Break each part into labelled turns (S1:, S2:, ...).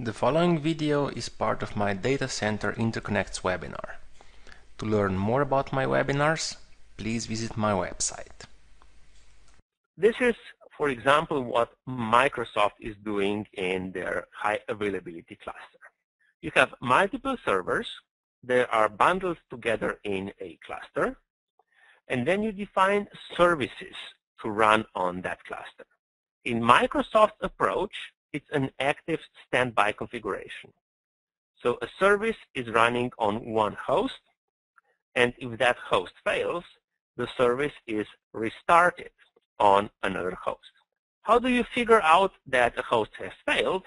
S1: The following video is part of my Data Center Interconnects webinar. To learn more about my webinars, please visit my website.
S2: This is, for example, what Microsoft is doing in their high availability cluster. You have multiple servers. They are bundled together in a cluster. And then you define services to run on that cluster. In Microsoft's approach, it's an active standby configuration. So a service is running on one host, and if that host fails, the service is restarted on another host. How do you figure out that a host has failed?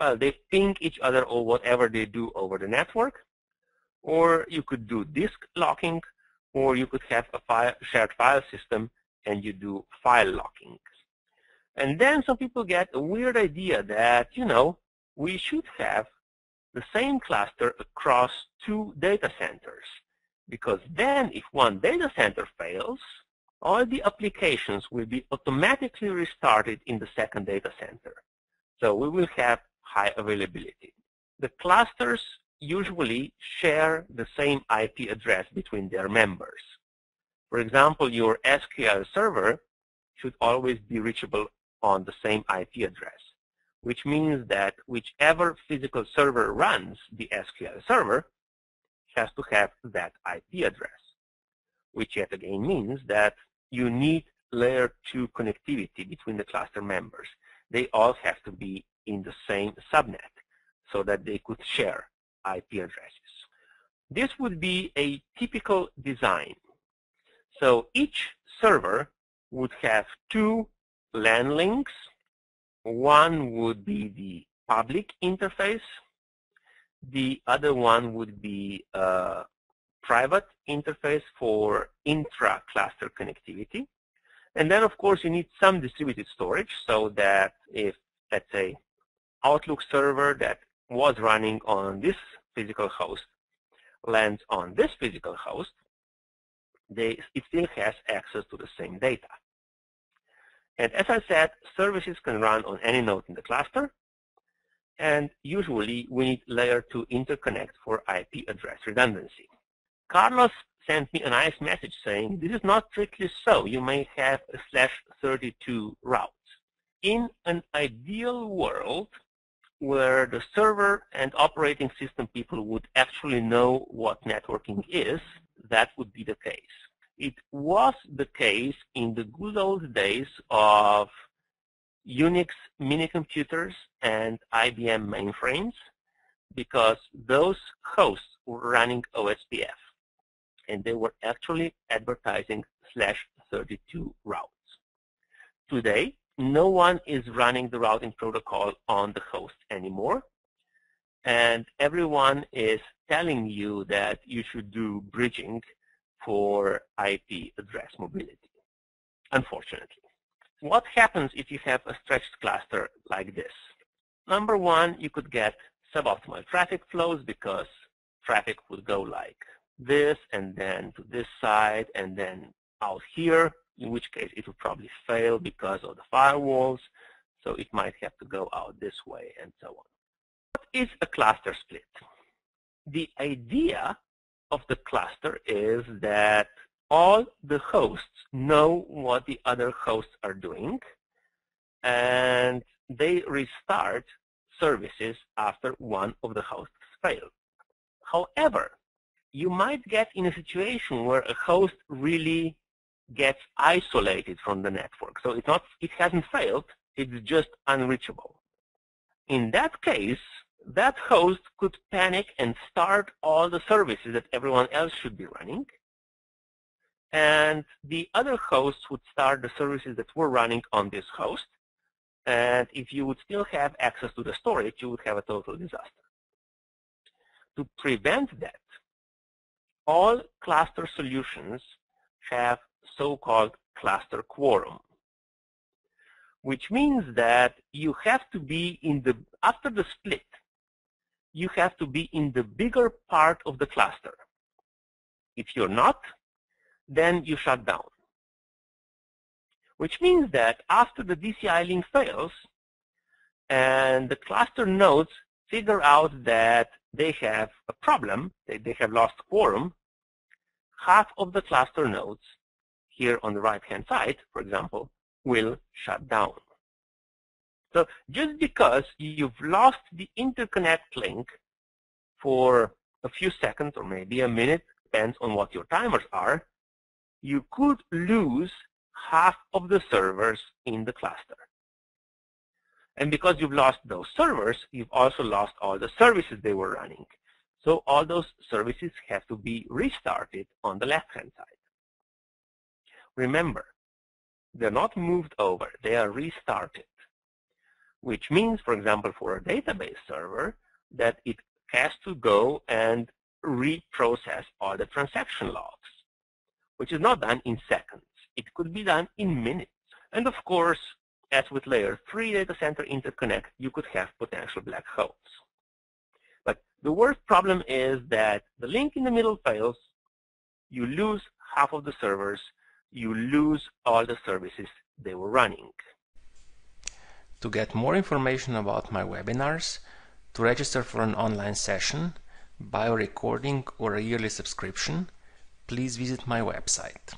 S2: Well, they ping each other or whatever they do over the network, or you could do disk locking, or you could have a file, shared file system and you do file locking. And then some people get a weird idea that, you know, we should have the same cluster across two data centers. Because then if one data center fails, all the applications will be automatically restarted in the second data center. So we will have high availability. The clusters usually share the same IP address between their members. For example, your SQL server should always be reachable on the same IP address, which means that whichever physical server runs the SQL server has to have that IP address, which yet again means that you need layer 2 connectivity between the cluster members. They all have to be in the same subnet so that they could share IP addresses. This would be a typical design. So each server would have two LAN links. One would be the public interface. The other one would be a private interface for intra-cluster connectivity. And then, of course, you need some distributed storage so that if, let's say, Outlook server that was running on this physical host lands on this physical host, they, it still has access to the same data. And as I said, services can run on any node in the cluster. And usually, we need layer 2 interconnect for IP address redundancy. Carlos sent me a nice message saying, this is not strictly so. You may have a slash 32 route. In an ideal world, where the server and operating system people would actually know what networking is, that would be the case. It was the case in the good old days of Unix minicomputers and IBM mainframes because those hosts were running OSPF and they were actually advertising slash 32 routes. Today, no one is running the routing protocol on the host anymore. And everyone is telling you that you should do bridging for IP address mobility, unfortunately. What happens if you have a stretched cluster like this? Number one, you could get suboptimal traffic flows because traffic would go like this and then to this side and then out here, in which case it would probably fail because of the firewalls. So it might have to go out this way and so on. What is a cluster split? The idea of the cluster is that all the hosts know what the other hosts are doing, and they restart services after one of the hosts fails. However, you might get in a situation where a host really gets isolated from the network. So it's not, it hasn't failed, it's just unreachable. In that case, that host could panic and start all the services that everyone else should be running. And the other hosts would start the services that were running on this host. And if you would still have access to the storage, you would have a total disaster. To prevent that, all cluster solutions have so-called cluster quorum, which means that you have to be in the, after the split, you have to be in the bigger part of the cluster. If you're not, then you shut down. Which means that after the DCI link fails, and the cluster nodes figure out that they have a problem, they, they have lost quorum, half of the cluster nodes here on the right-hand side, for example, will shut down. So just because you've lost the interconnect link for a few seconds or maybe a minute, depends on what your timers are, you could lose half of the servers in the cluster. And because you've lost those servers, you've also lost all the services they were running. So all those services have to be restarted on the left-hand side. Remember, they're not moved over, they are restarted, which means, for example, for a database server, that it has to go and reprocess all the transaction logs, which is not done in seconds. It could be done in minutes. And of course, as with layer 3 data center interconnect, you could have potential black holes. But the worst problem is that the link in the middle fails, you lose half of the servers, you lose all the services they were running.
S1: To get more information about my webinars, to register for an online session, buy a recording or a yearly subscription, please visit my website.